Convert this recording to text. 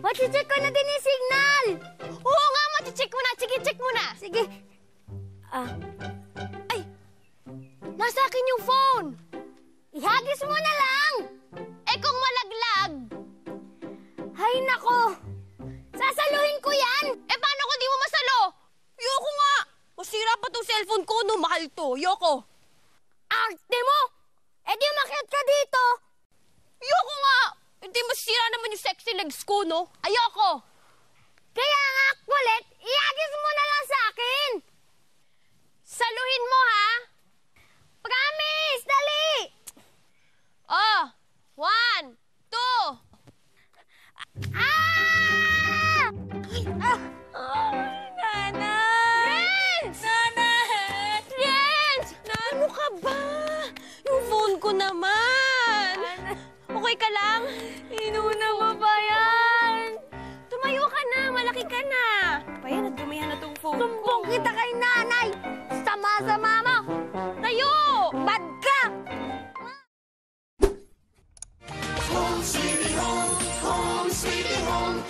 Machicheck ko na din yung signal! Oo nga, mati-check mo na. Sige, check mo na. Sige. Ah, Ay, nasa akin yung phone. ihagis mo na lang! Eh kung malaglag, Hay nako! Sasaluhin ko yan! eh paano kung di mo masalo? Yoko nga. Masira pa tong cellphone ko, no? Mahal to. Yoko. Arte mo! Eh di umakyat ka dito! Yoko nga. Hindi masira naman yung sexy legs ko, no? Ayoko. Kaya nga, kulit, ihagis mo na lang sa akin! Saluhin mo, ha? Promise! Dali! Oh, one, two. Ah! Ah! Nanay! Renz! Nanay! Renz! Ano ka ba? Yung phone ko naman. Okay ka lang? Inuna mo ba yan? Tumayo ka na, malaki ka na. Bayan, nagdumihan na tong phone Sumbong ko. kita kay nanay! Sama-sama mo! Tayo! Bad ka! Home sweetie home, home sweetie home